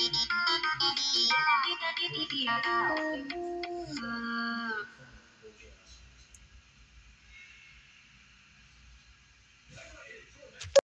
Thank you.